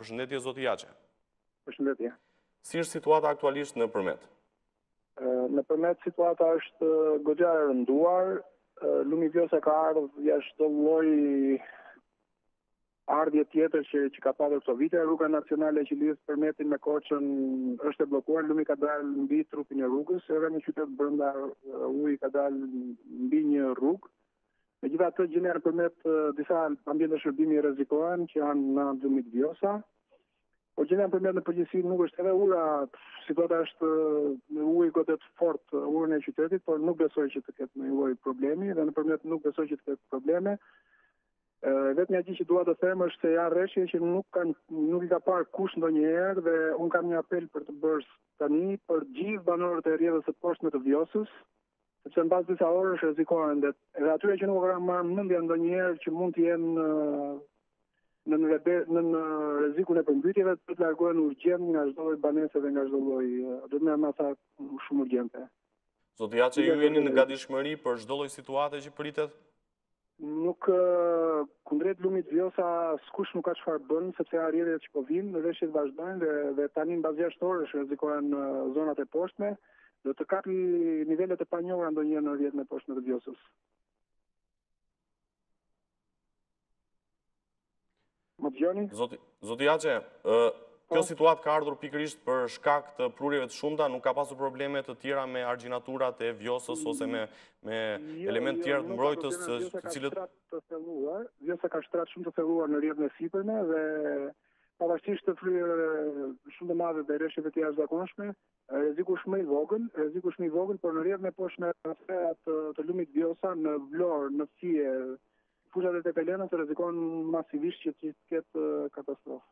Përshëndetje zoti Jaçe. Përshëndetje. Si është situata aktualisht në Përmet? Në Përmet situata është goxha e rënduar. Lumi Vjosa ka ardhur jashtë çdo lloj ardhje tjetër që ka patur këto vite, rruga nacionale që lidh Përmetin me Korçën është e bllokuar, lumi ka dalë mbi trupin e rrugës, edhe në qytet brenda uji ka dalë mbi një rrugë. Megjithatë, gjendja në Përmet disa ambiente shërbimi rrezikohen që janë ndaj lumit Vjosa. Po gjendja në Përmet në përgjithësi nuk është edhe ura, situata është uji godet fort urën e qytetit, por nuk besoj që të ketë ndonjë lloj problemi dhe në Përmet nuk besoj që të ketë probleme. Vetëm një gjë që dua të them është se janë reshje që nuk, kan, nuk i ka parë kush ndonjëherë dhe unë kam një apel për të bërë tani për gjithë banorët e rrjedhës së poshtme të Vjosës, sepse mbas disa orësh rrezikohen dhe edhe atyre që nuk ua ka marrë mendja ndonjëherë që mund të jenë në në rebe, në, në rrezikun e përmbytjeve të largohen urgjent nga çdo lloj banese dhe nga çdo lloj do të marrin masa shumë urgjente. Zoti Jaçe, ju jeni në gatishmëri për çdo lloj situate që pritet? Nuk kundrejt lumit Vjosa askush nuk ka çfarë bën sepse rrjedhjet që po vijnë, reshjet vazhdojnë dhe dhe tani mbas 6 orësh rrezikohen zonat e poshtme, do të kapi nivele të panjohura ndonjëherë në rrjedhën e poshtme të Vjosës. Më dëgjoni? Zoti Jaçe, po. kjo situatë ka ardhur pikërisht për shkak të prurjeve të shumta, nuk ka pasur probleme të tjera me argjinaturat e Vjosës ose me jo, elementë jo, të tjerë mbrojtës të cilët... Vjosa ka shtrat shumë të thelluar në rrjedhën e sipërme dhe pavarësisht fryrjes shumë të madhe dhe reshjeve të jashtëzakonshme, Rreziku është më i vogël, rreziku është më i vogël, por në rrjedhën e poshtme të të, të lumit Vjosa në Vlorë, në Fier, fushat e Tepelenës rrezikon masivisht që të ketë katastrofë.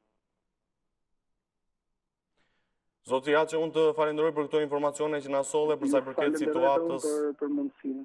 Zoti Jaçe, unë të falenderoj për këto informacione që na solle për sa i përket situatës. Për, për mundësinë.